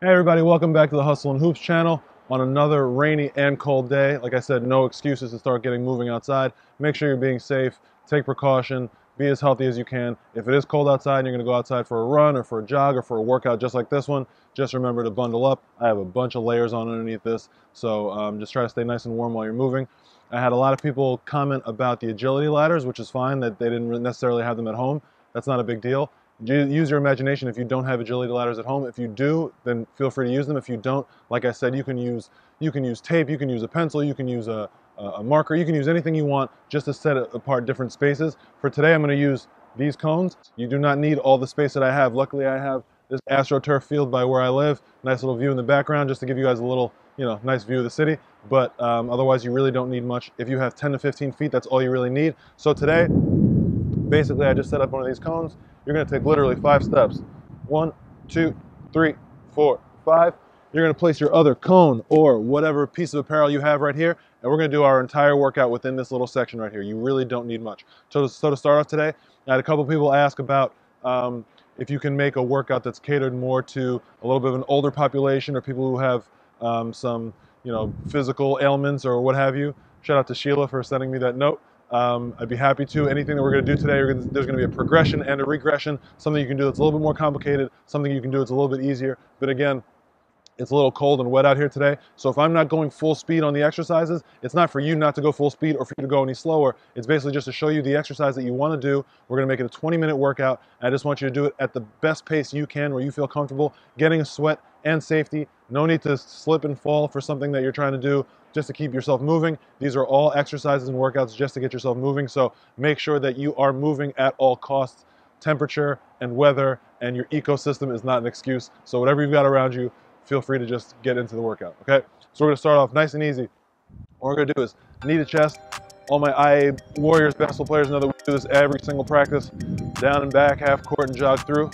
Hey everybody, welcome back to the Hustle and Hoops channel on another rainy and cold day. Like I said, no excuses to start getting moving outside. Make sure you're being safe, take precaution, be as healthy as you can. If it is cold outside and you're gonna go outside for a run or for a jog or for a workout just like this one, just remember to bundle up. I have a bunch of layers on underneath this, so um, just try to stay nice and warm while you're moving. I had a lot of people comment about the agility ladders, which is fine that they didn't necessarily have them at home. That's not a big deal use your imagination if you don't have agility ladders at home. If you do, then feel free to use them. If you don't, like I said, you can use you can use tape, you can use a pencil, you can use a, a marker, you can use anything you want just to set apart different spaces. For today, I'm going to use these cones. You do not need all the space that I have. Luckily, I have this AstroTurf field by where I live. Nice little view in the background just to give you guys a little, you know, nice view of the city. But um, otherwise, you really don't need much. If you have 10 to 15 feet, that's all you really need. So today, basically, I just set up one of these cones you're going to take literally five steps. One, two, three, four, five. You're going to place your other cone or whatever piece of apparel you have right here, and we're going to do our entire workout within this little section right here. You really don't need much. So to, so to start off today, I had a couple people ask about um, if you can make a workout that's catered more to a little bit of an older population or people who have um, some you know physical ailments or what have you. Shout out to Sheila for sending me that note. Um, I'd be happy to. Anything that we're going to do today, gonna, there's going to be a progression and a regression. Something you can do that's a little bit more complicated. Something you can do that's a little bit easier. But again, it's a little cold and wet out here today. So if I'm not going full speed on the exercises, it's not for you not to go full speed or for you to go any slower. It's basically just to show you the exercise that you want to do. We're going to make it a 20 minute workout. I just want you to do it at the best pace you can where you feel comfortable, getting a sweat and safety. No need to slip and fall for something that you're trying to do just to keep yourself moving. These are all exercises and workouts just to get yourself moving. So make sure that you are moving at all costs. Temperature and weather and your ecosystem is not an excuse. So whatever you've got around you, feel free to just get into the workout, okay? So we're gonna start off nice and easy. What we're gonna do is knee to chest. All my IA Warriors basketball players know that we do this every single practice. Down and back, half court and jog through.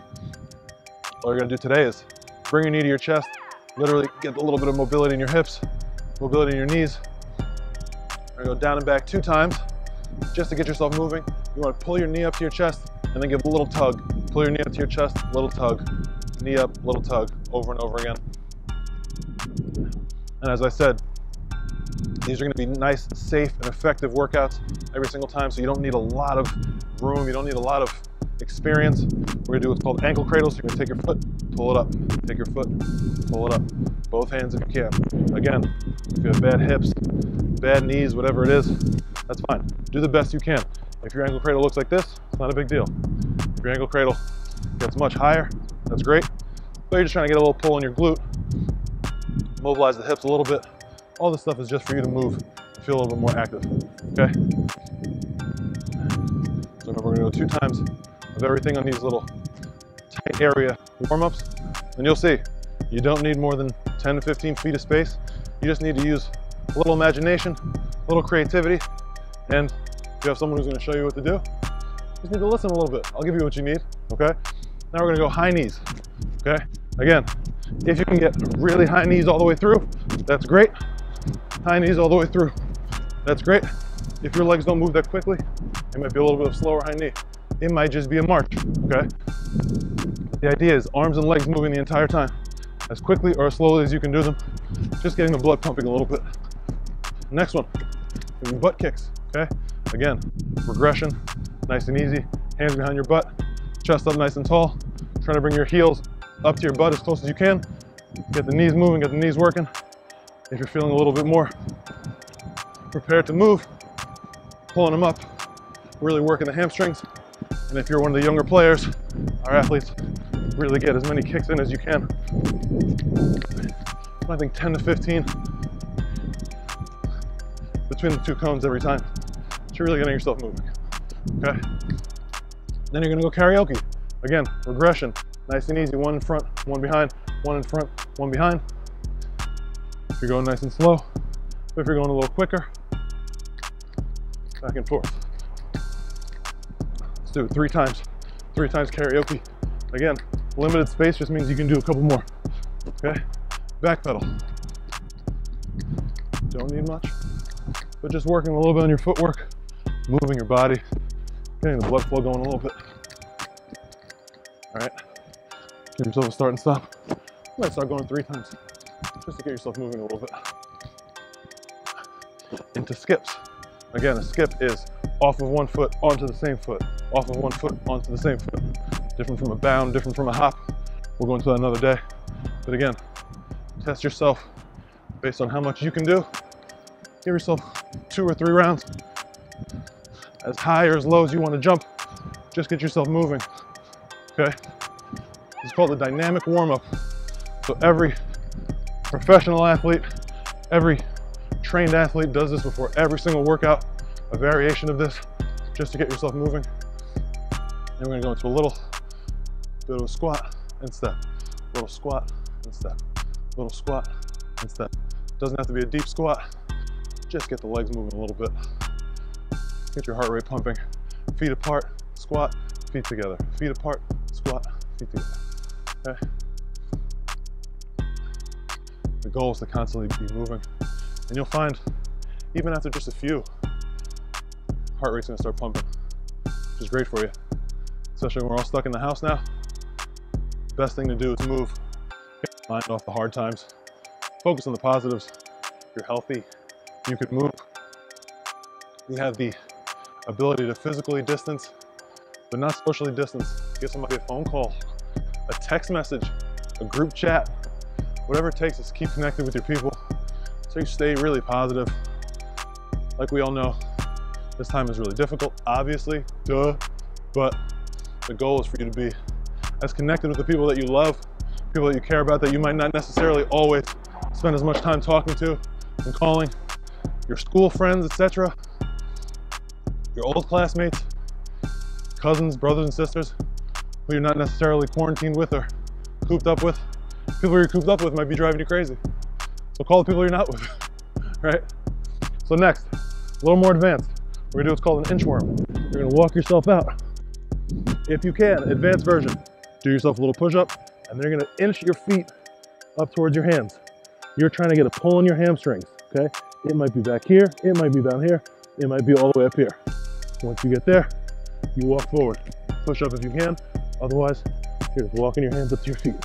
All you're gonna do today is bring your knee to your chest, literally get a little bit of mobility in your hips, mobility in your knees. We're gonna go down and back two times just to get yourself moving. You wanna pull your knee up to your chest and then give a little tug. Pull your knee up to your chest, little tug. Knee up, little tug, over and over again. And as I said, these are gonna be nice, safe, and effective workouts every single time, so you don't need a lot of room, you don't need a lot of experience. We're gonna do what's called ankle cradles. You're gonna take your foot, pull it up, take your foot, pull it up. Both hands if you can. Again, if you have bad hips, bad knees, whatever it is, that's fine. Do the best you can. If your ankle cradle looks like this, it's not a big deal. If your ankle cradle gets much higher, that's great. But you're just trying to get a little pull in your glute, mobilize the hips a little bit. All this stuff is just for you to move, feel a little bit more active, okay? So remember, we're gonna go two times of everything on these little tight area warm-ups, and you'll see, you don't need more than 10 to 15 feet of space. You just need to use a little imagination, a little creativity, and you have someone who's gonna show you what to do, you just need to listen a little bit. I'll give you what you need, okay? Now we're gonna go high knees, okay? Again, if you can get really high knees all the way through, that's great. High knees all the way through, that's great. If your legs don't move that quickly, it might be a little bit of slower high knee. It might just be a march, okay? The idea is arms and legs moving the entire time, as quickly or as slowly as you can do them, just getting the blood pumping a little bit. Next one, butt kicks, okay? Again, regression, nice and easy. Hands behind your butt, chest up nice and tall. Trying to bring your heels up to your butt as close as you can. Get the knees moving, get the knees working. If you're feeling a little bit more prepared to move, pulling them up, really working the hamstrings. And if you're one of the younger players, our athletes, really get as many kicks in as you can. I think 10 to 15 between the two cones every time. So you're really getting yourself moving, okay? Then you're gonna go karaoke. Again, regression, nice and easy. One in front, one behind, one in front, one behind. If you're going nice and slow, but if you're going a little quicker, back and forth. Let's do it three times. Three times karaoke. Again, limited space just means you can do a couple more. Okay? Back pedal. Don't need much, but just working a little bit on your footwork, moving your body, getting the blood flow going a little bit. All right, give yourself a start and stop. You might start going three times just to get yourself moving a little bit. Into skips. Again, a skip is off of one foot onto the same foot, off of one foot onto the same foot. Different from a bound, different from a hop. We'll go into that another day. But again, test yourself based on how much you can do. Give yourself two or three rounds. As high or as low as you want to jump, just get yourself moving, okay? It's called a dynamic warm-up. So every professional athlete, every trained athlete does this before every single workout, a variation of this, just to get yourself moving. And we're gonna go into a little a squat and step, little squat and step, little squat and step. Doesn't have to be a deep squat, just get the legs moving a little bit. Get your heart rate pumping. Feet apart, squat, feet together. Feet apart, squat, feet together. Okay? The goal is to constantly be moving. And you'll find, even after just a few, heart rate's gonna start pumping, which is great for you. Especially when we're all stuck in the house now. Best thing to do is move. Get mind off the hard times. Focus on the positives. You're healthy. You could move. You have the ability to physically distance, but not socially distance. Give somebody a phone call, a text message, a group chat, whatever it takes is keep connected with your people so you stay really positive. Like we all know, this time is really difficult, obviously, duh, but the goal is for you to be as connected with the people that you love, people that you care about that you might not necessarily always spend as much time talking to and calling, your school friends, etc your old classmates, cousins, brothers and sisters who you're not necessarily quarantined with or cooped up with. People you're cooped up with might be driving you crazy. So call the people you're not with, right? So next, a little more advanced. We're gonna do what's called an inchworm. You're gonna walk yourself out. If you can, advanced version. Do yourself a little push up and then you're gonna inch your feet up towards your hands. You're trying to get a pull in your hamstrings, okay? It might be back here, it might be down here, it might be all the way up here. Once you get there, you walk forward. Push up if you can. Otherwise, you're walking your hands up to your feet.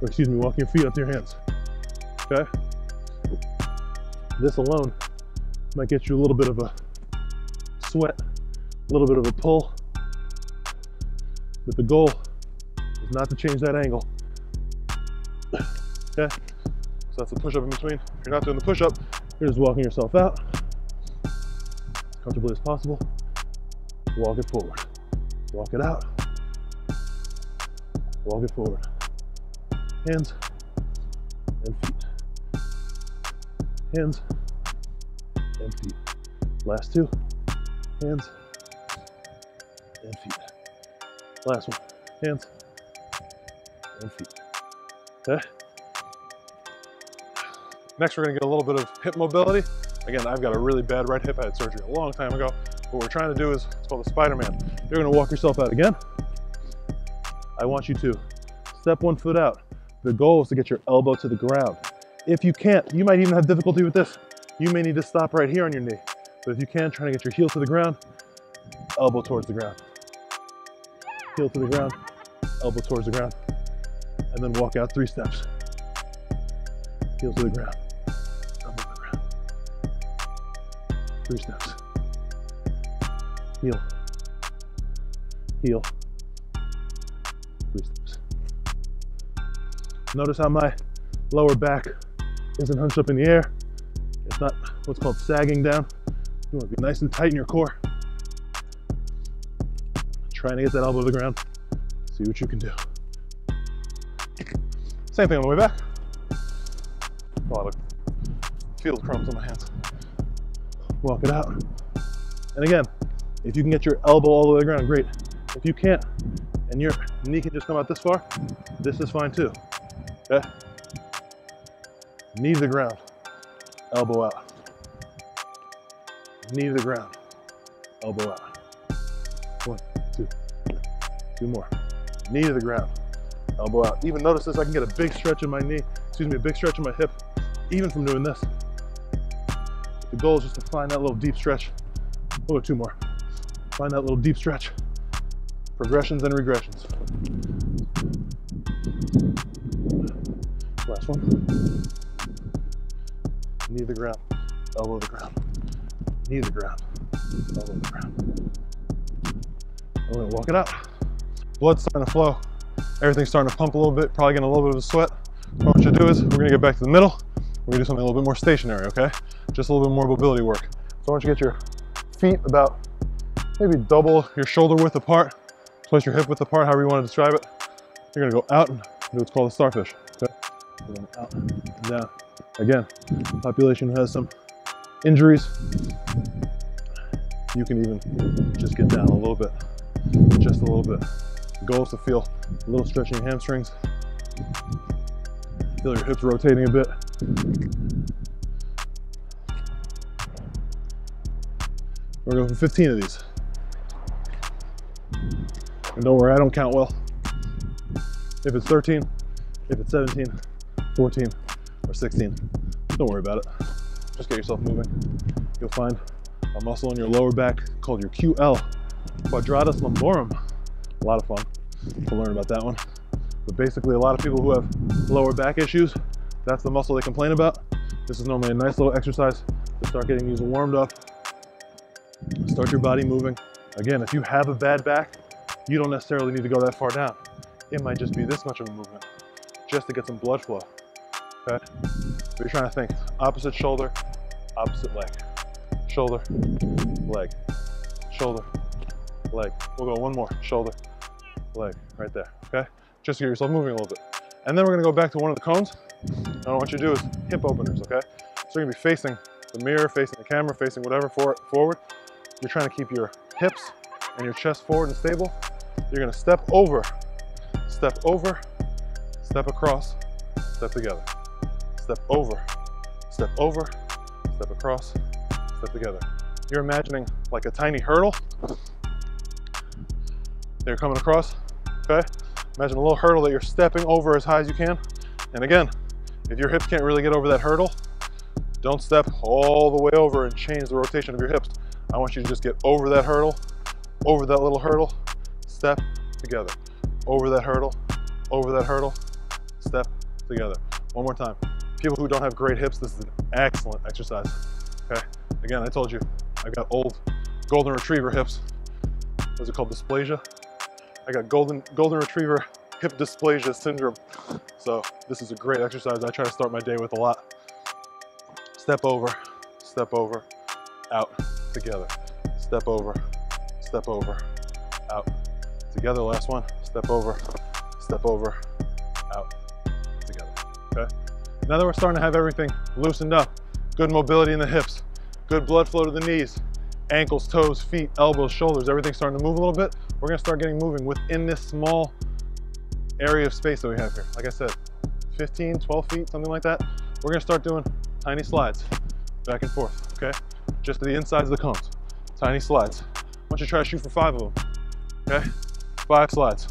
Or excuse me, walking your feet up to your hands. Okay? This alone might get you a little bit of a sweat, a little bit of a pull. But the goal not to change that angle. Okay? So that's a push-up in between. If you're not doing the push-up, you're just walking yourself out as comfortably as possible walk it forward. Walk it out. Walk it forward. Hands and feet. Hands and feet. Last two. Hands and feet. Last one. Hands. Okay? Eh. Next, we're gonna get a little bit of hip mobility. Again, I've got a really bad right hip. I had surgery a long time ago. What we're trying to do is, it's called the Spider-Man. You're gonna walk yourself out again. I want you to step one foot out. The goal is to get your elbow to the ground. If you can't, you might even have difficulty with this. You may need to stop right here on your knee. But if you can, try to get your heel to the ground, elbow towards the ground. Heel to the ground, elbow towards the ground. And then walk out three steps. Heel to the ground, elbow to the ground. Three steps heel, heel, three steps. Notice how my lower back isn't hunched up in the air. It's not what's called sagging down. You want to be nice and tight in your core. Trying to get that elbow to the ground. See what you can do. Same thing on the way back. Oh, look. Feel the crumbs on my hands. Walk it out. And again, if you can get your elbow all the way to the ground, great. If you can't, and your knee can just come out this far, this is fine too, okay? Knee to the ground, elbow out. Knee to the ground, elbow out. One, two, two more. Knee to the ground, elbow out. Even notice this, I can get a big stretch in my knee, excuse me, a big stretch in my hip, even from doing this. The goal is just to find that little deep stretch. Oh, two more. Find that little deep stretch. Progressions and regressions. Last one. Knee to the ground, elbow to the ground, knee to the ground, elbow to the ground. We're gonna walk it out. Blood's starting to flow. Everything's starting to pump a little bit, probably getting a little bit of a sweat. What we should do is we're gonna get back to the middle. We're gonna do something a little bit more stationary, okay? Just a little bit more mobility work. So I want you to get your feet about maybe double your shoulder width apart, place your hip width apart, however you want to describe it. You're gonna go out and do what's called a starfish, okay? out and down. Again, population has some injuries. You can even just get down a little bit, just a little bit. Goal is to feel a little stretch in your hamstrings. Feel your hips rotating a bit. We're going for 15 of these. And don't worry, I don't count well. If it's 13, if it's 17, 14, or 16, don't worry about it. Just get yourself moving. You'll find a muscle in your lower back called your QL, quadratus lumborum. A lot of fun to learn about that one. But basically, a lot of people who have lower back issues, that's the muscle they complain about. This is normally a nice little exercise to start getting these warmed up. Start your body moving. Again, if you have a bad back, you don't necessarily need to go that far down. It might just be this much of a movement just to get some blood flow. Okay? But you're trying to think opposite shoulder, opposite leg, shoulder, leg, shoulder, leg. We'll go one more, shoulder, leg, right there, okay? Just to get yourself moving a little bit. And then we're gonna go back to one of the cones. And what I want you to do is hip openers, okay? So you're gonna be facing the mirror, facing the camera, facing whatever for, forward. You're trying to keep your hips and your chest forward and stable. You're gonna step over, step over, step across, step together. Step over, step over, step across, step together. You're imagining like a tiny hurdle. They're coming across, okay? Imagine a little hurdle that you're stepping over as high as you can. And again, if your hips can't really get over that hurdle, don't step all the way over and change the rotation of your hips. I want you to just get over that hurdle, over that little hurdle, step together. Over that hurdle, over that hurdle, step together. One more time. People who don't have great hips, this is an excellent exercise. Okay. Again, I told you, I've got old golden retriever hips. What's it called? Dysplasia. I got golden golden retriever hip dysplasia syndrome. So this is a great exercise. I try to start my day with a lot. Step over, step over, out, together. Step over, step over, out, together. Last one. Step over, step over, out, together. Okay. Now that we're starting to have everything loosened up, good mobility in the hips, good blood flow to the knees, ankles, toes, feet, elbows, shoulders, everything's starting to move a little bit. We're gonna start getting moving within this small area of space that we have here. Like I said, 15, 12 feet, something like that. We're gonna start doing tiny slides, back and forth, okay? Just to the insides of the cones, tiny slides. I want you to try to shoot for five of them, okay? Five slides,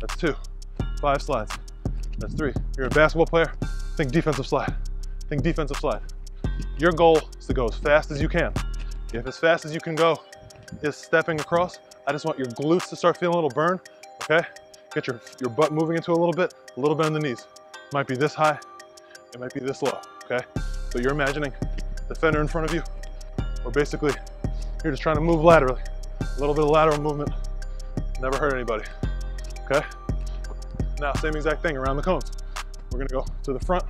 that's two. Five slides, that's three. You're a basketball player, think defensive slide. Think defensive slide. Your goal is to go as fast as you can. If as fast as you can go is stepping across, I just want your glutes to start feeling a little burn, okay? Get your, your butt moving into a little bit, a little bit on the knees. Might be this high, it might be this low, okay? So you're imagining the fender in front of you, or basically you're just trying to move laterally. A little bit of lateral movement, never hurt anybody, okay? Now, same exact thing around the cones. We're gonna go to the front,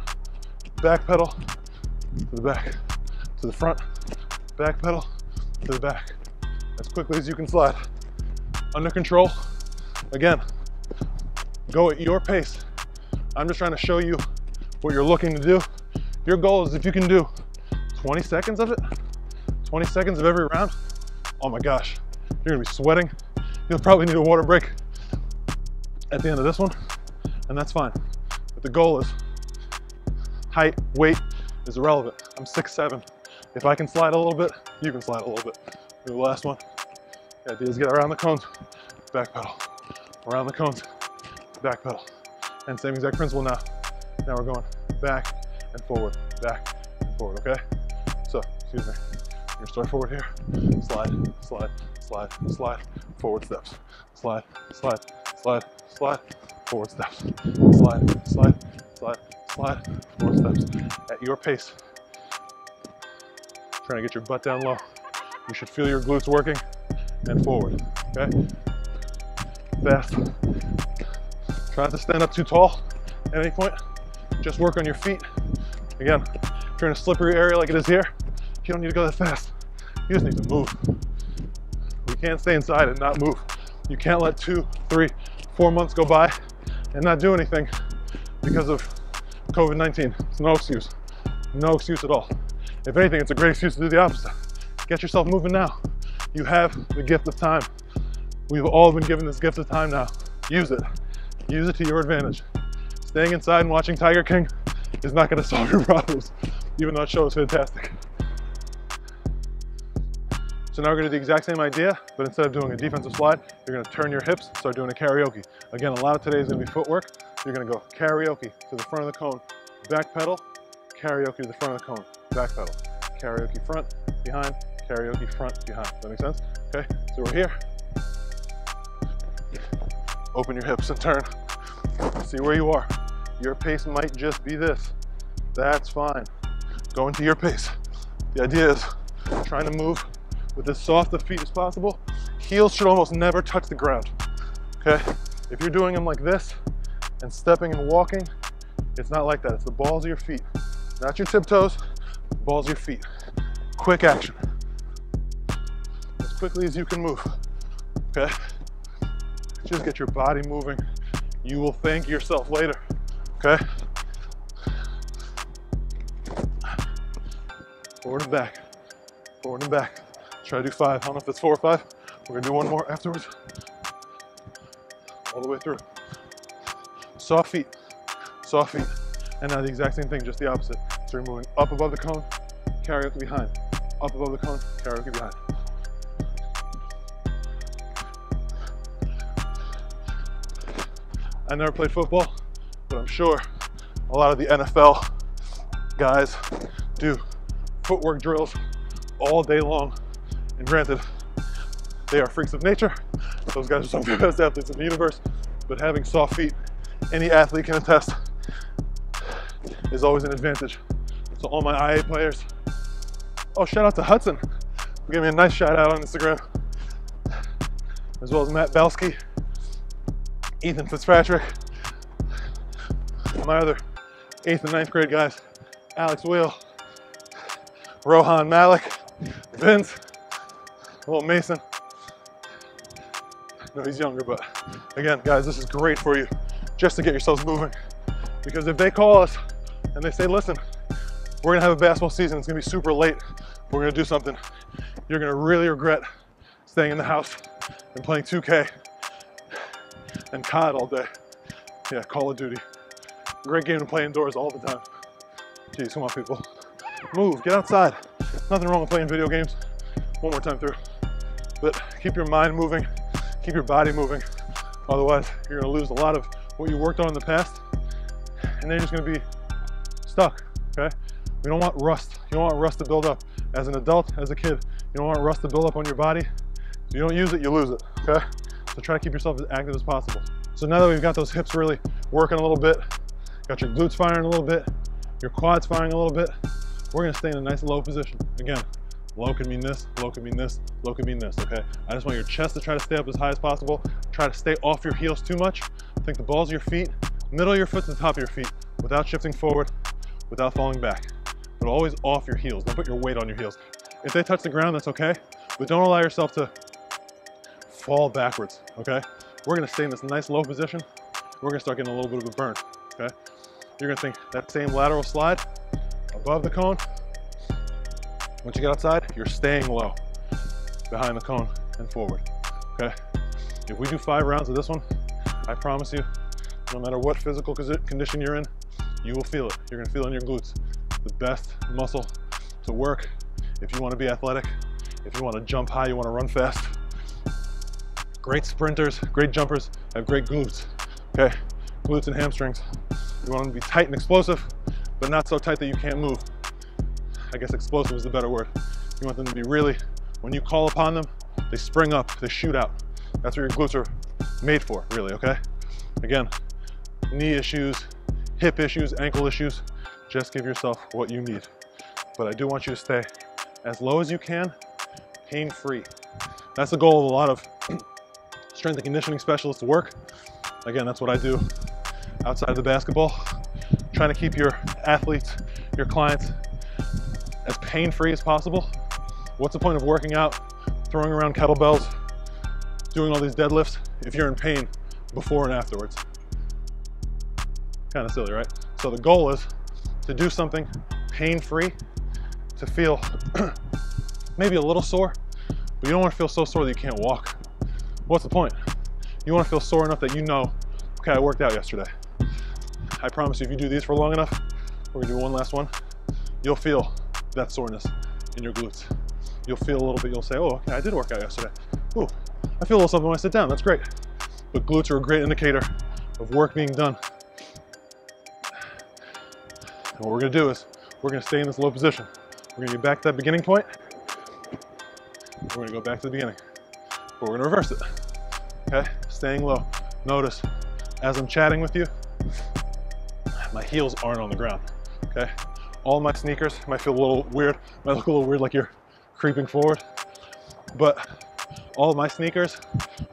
back pedal, to the back, to the front, back pedal, to the back. As quickly as you can slide. Under control. Again, go at your pace. I'm just trying to show you what you're looking to do. Your goal is if you can do 20 seconds of it, 20 seconds of every round, oh my gosh, you're gonna be sweating. You'll probably need a water break at the end of this one, and that's fine. But the goal is height, weight is irrelevant. I'm six seven. If I can slide a little bit, you can slide a little bit. The last one. The idea is get around the cones, back pedal. Around the cones, back pedal. And same exact principle now. Now we're going back and forward, back and forward, okay? So, excuse me. You're start forward here. Slide, slide, slide, slide, forward steps. Slide, slide, slide, slide, forward steps. Slide, slide, slide, slide, more steps at your pace. Trying to get your butt down low. You should feel your glutes working and forward, okay? Fast. Try not to stand up too tall at any point. Just work on your feet. Again, if you're in a slippery area like it is here, you don't need to go that fast. You just need to move. You can't stay inside and not move. You can't let two, three, four months go by and not do anything because of COVID-19. It's no excuse. No excuse at all. If anything, it's a great excuse to do the opposite. Get yourself moving now. You have the gift of time. We've all been given this gift of time now. Use it. Use it to your advantage. Staying inside and watching Tiger King is not gonna solve your problems, even though that show is fantastic. So now we're gonna do the exact same idea, but instead of doing a defensive slide, you're gonna turn your hips, start doing a karaoke. Again, a lot of today is gonna be footwork. You're gonna go karaoke to the front of the cone, back pedal, karaoke to the front of the cone, back pedal, karaoke front, behind, karaoke front, behind. Does that make sense? Okay, so we're here. Open your hips and turn. See where you are. Your pace might just be this. That's fine. Go into your pace. The idea is trying to move with as soft of feet as possible. Heels should almost never touch the ground, okay? If you're doing them like this and stepping and walking, it's not like that. It's the balls of your feet. Not your tiptoes, balls of your feet. Quick action. Quickly as you can move, okay? Just get your body moving. You will thank yourself later, okay? Forward and back, forward and back. Try to do five. I don't know if it's four or five. We're gonna do one more afterwards. All the way through. Soft feet, soft feet. And now the exact same thing, just the opposite. So you're moving up above the cone, carry karaoke behind. Up above the cone, carry karaoke behind. I never played football, but I'm sure a lot of the NFL guys do footwork drills all day long. And granted, they are freaks of nature. Those guys are some of the best athletes in the universe, but having soft feet, any athlete can attest, is always an advantage. So all my IA players, oh, shout out to Hudson. Give me a nice shout out on Instagram. As well as Matt Belsky, Ethan Fitzpatrick, my other eighth and ninth grade guys, Alex Wheel, Rohan Malik, Vince, little Mason. No, he's younger, but again, guys, this is great for you just to get yourselves moving. Because if they call us and they say, listen, we're gonna have a basketball season, it's gonna be super late, we're gonna do something, you're gonna really regret staying in the house and playing 2K and COD all day. Yeah, Call of Duty. Great game to play indoors all the time. Jeez, come on people. Move, get outside. Nothing wrong with playing video games. One more time through. But keep your mind moving, keep your body moving. Otherwise, you're gonna lose a lot of what you worked on in the past, and then you're just gonna be stuck, okay? We don't want rust. You don't want rust to build up. As an adult, as a kid, you don't want rust to build up on your body. If you don't use it, you lose it, okay? So try to keep yourself as active as possible. So now that we've got those hips really working a little bit, got your glutes firing a little bit, your quads firing a little bit, we're gonna stay in a nice low position. Again, low can mean this, low can mean this, low can mean this, okay? I just want your chest to try to stay up as high as possible. Try to stay off your heels too much. Think the balls of your feet, middle of your foot to the top of your feet, without shifting forward, without falling back. But always off your heels. Don't put your weight on your heels. If they touch the ground, that's okay, but don't allow yourself to fall backwards, okay? We're gonna stay in this nice low position. We're gonna start getting a little bit of a burn, okay? You're gonna think that same lateral slide above the cone. Once you get outside, you're staying low behind the cone and forward, okay? If we do five rounds of this one, I promise you, no matter what physical condition you're in, you will feel it. You're gonna feel it in your glutes. The best muscle to work if you wanna be athletic, if you wanna jump high, you wanna run fast. Great sprinters, great jumpers have great glutes, okay? Glutes and hamstrings. You want them to be tight and explosive, but not so tight that you can't move. I guess explosive is the better word. You want them to be really, when you call upon them, they spring up, they shoot out. That's what your glutes are made for, really, okay? Again, knee issues, hip issues, ankle issues, just give yourself what you need. But I do want you to stay as low as you can, pain-free. That's the goal of a lot of strength and conditioning specialists work. Again, that's what I do outside of the basketball, trying to keep your athletes, your clients as pain-free as possible. What's the point of working out, throwing around kettlebells, doing all these deadlifts if you're in pain before and afterwards? Kind of silly, right? So the goal is to do something pain-free, to feel maybe a little sore, but you don't want to feel so sore that you can't walk. What's the point? You want to feel sore enough that you know, okay, I worked out yesterday. I promise you, if you do these for long enough, we're gonna do one last one, you'll feel that soreness in your glutes. You'll feel a little bit, you'll say, oh, okay, I did work out yesterday. Ooh, I feel a little something when I sit down, that's great. But glutes are a great indicator of work being done. And what we're gonna do is, we're gonna stay in this low position. We're gonna get back to that beginning point. We're gonna go back to the beginning. But we're gonna reverse it, okay? Staying low. Notice, as I'm chatting with you, my heels aren't on the ground, okay? All my sneakers might feel a little weird, might look a little weird like you're creeping forward, but all my sneakers,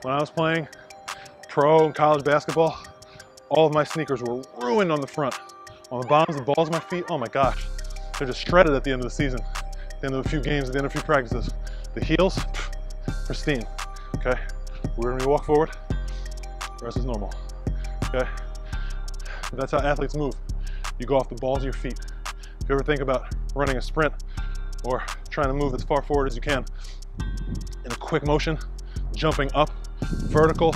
when I was playing pro and college basketball, all of my sneakers were ruined on the front. On the bottoms, the balls of my feet, oh my gosh, they're just shredded at the end of the season, at the end of a few games, at the end of a few practices. The heels, pristine, okay? We're gonna walk forward, rest is normal, okay? That's how athletes move. You go off the balls of your feet. If you ever think about running a sprint or trying to move as far forward as you can in a quick motion, jumping up, vertical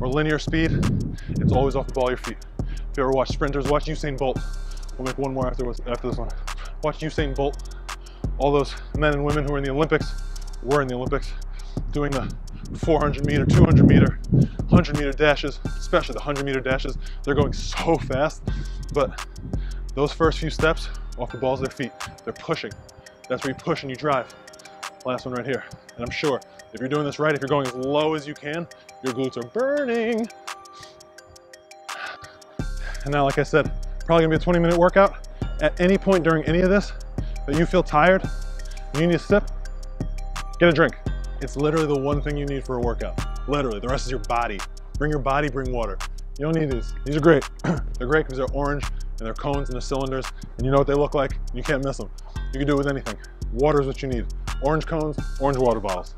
or linear speed, it's always off the ball of your feet. If you ever watch sprinters, watch Usain Bolt. We'll make one more after, after this one. Watch Usain Bolt. All those men and women who are in the Olympics were in the Olympics doing the 400 meter, 200 meter, 100 meter dashes, especially the 100 meter dashes. They're going so fast, but those first few steps off the balls of their feet, they're pushing. That's where you push and you drive. Last one right here. And I'm sure if you're doing this right, if you're going as low as you can, your glutes are burning. And now, like I said, probably gonna be a 20 minute workout. At any point during any of this that you feel tired, you need a sip, get a drink. It's literally the one thing you need for a workout. Literally, the rest is your body. Bring your body, bring water. You don't need these. These are great. they're great because they're orange and they're cones and they're cylinders and you know what they look like. You can't miss them. You can do it with anything. Water is what you need. Orange cones, orange water bottles.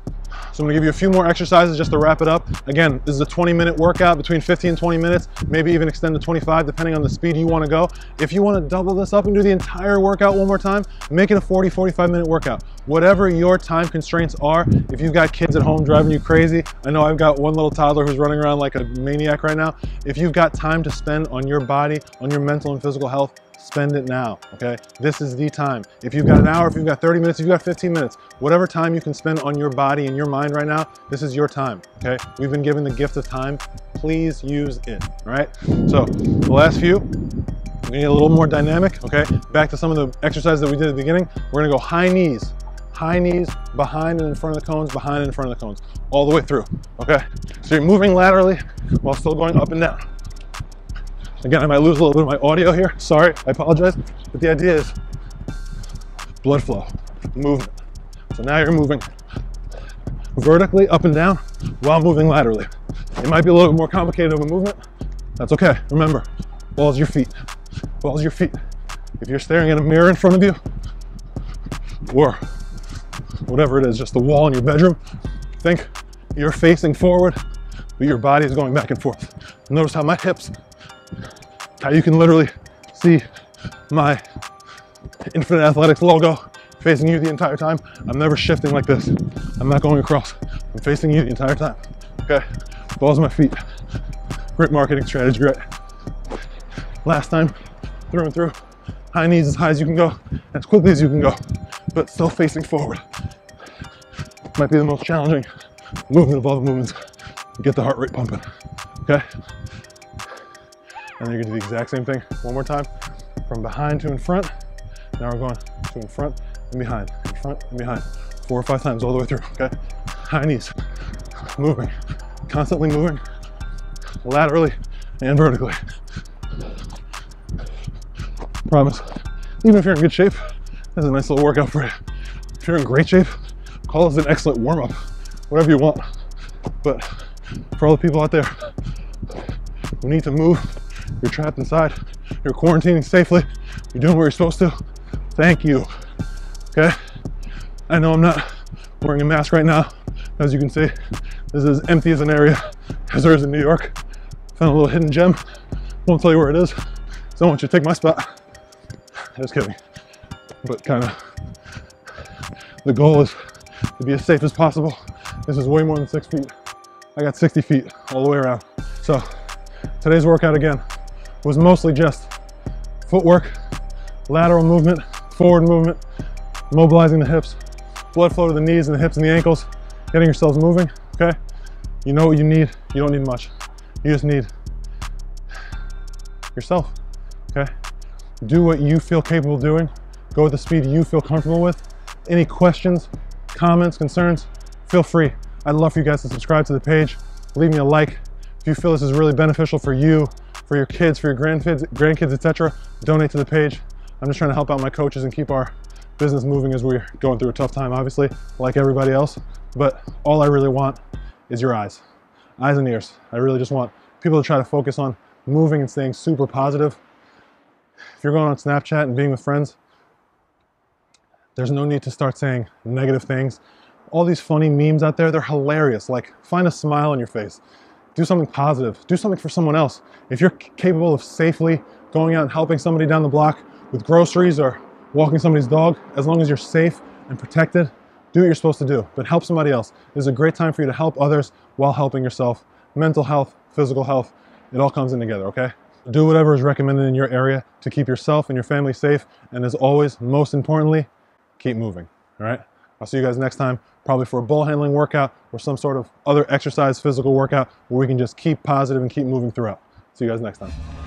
So I'm gonna give you a few more exercises just to wrap it up. Again, this is a 20 minute workout between 15 and 20 minutes, maybe even extend to 25 depending on the speed you wanna go. If you wanna double this up and do the entire workout one more time, make it a 40, 45 minute workout. Whatever your time constraints are, if you've got kids at home driving you crazy, I know I've got one little toddler who's running around like a maniac right now. If you've got time to spend on your body, on your mental and physical health, spend it now, okay? This is the time. If you've got an hour, if you've got 30 minutes, if you've got 15 minutes, whatever time you can spend on your body and your mind right now, this is your time, okay? We've been given the gift of time. Please use it, all right? So the last few, we're gonna get a little more dynamic, okay? Back to some of the exercises that we did at the beginning. We're gonna go high knees, high knees, behind and in front of the cones, behind and in front of the cones, all the way through, okay? So you're moving laterally while still going up and down. Again, I might lose a little bit of my audio here. Sorry, I apologize. But the idea is blood flow, movement. So now you're moving vertically up and down while moving laterally. It might be a little bit more complicated of a movement. That's okay. Remember, balls your feet. Balls your feet. If you're staring at a mirror in front of you, or whatever it is, just the wall in your bedroom, think you're facing forward, but your body is going back and forth. Notice how my hips how you can literally see my Infinite Athletics logo facing you the entire time. I'm never shifting like this. I'm not going across. I'm facing you the entire time. Okay, balls of my feet. Great marketing strategy, right? Last time, through and through. High knees as high as you can go, as quickly as you can go, but still facing forward. Might be the most challenging movement of all the movements. Get the heart rate pumping, okay? And then you're gonna do the exact same thing one more time. From behind to in front. Now we're going to in front and behind, in front and behind. Four or five times all the way through, okay? High knees, moving, constantly moving, laterally and vertically. Promise. Even if you're in good shape, this is a nice little workout for you. If you're in great shape, call this an excellent warm up, whatever you want. But for all the people out there who need to move, you're trapped inside, you're quarantining safely, you're doing what you're supposed to, thank you. Okay? I know I'm not wearing a mask right now. As you can see, this is as empty as an area as there is in New York. Found a little hidden gem. Won't tell you where it is. So I want you to take my spot. Just kidding. But kind of, the goal is to be as safe as possible. This is way more than six feet. I got 60 feet all the way around. So today's workout again was mostly just footwork, lateral movement, forward movement, mobilizing the hips, blood flow to the knees and the hips and the ankles, getting yourselves moving, okay? You know what you need, you don't need much. You just need yourself, okay? Do what you feel capable of doing. Go at the speed you feel comfortable with. Any questions, comments, concerns, feel free. I'd love for you guys to subscribe to the page. Leave me a like. If you feel this is really beneficial for you, for your kids, for your grandkids, grandkids, etc., donate to the page. I'm just trying to help out my coaches and keep our business moving as we're going through a tough time, obviously, like everybody else. But all I really want is your eyes, eyes and ears. I really just want people to try to focus on moving and staying super positive. If you're going on Snapchat and being with friends, there's no need to start saying negative things. All these funny memes out there, they're hilarious. Like, find a smile on your face. Do something positive. Do something for someone else. If you're capable of safely going out and helping somebody down the block with groceries or walking somebody's dog, as long as you're safe and protected, do what you're supposed to do, but help somebody else. This is a great time for you to help others while helping yourself. Mental health, physical health, it all comes in together, okay? Do whatever is recommended in your area to keep yourself and your family safe. And as always, most importantly, keep moving, all right? I'll see you guys next time, probably for a ball handling workout or some sort of other exercise physical workout where we can just keep positive and keep moving throughout. See you guys next time.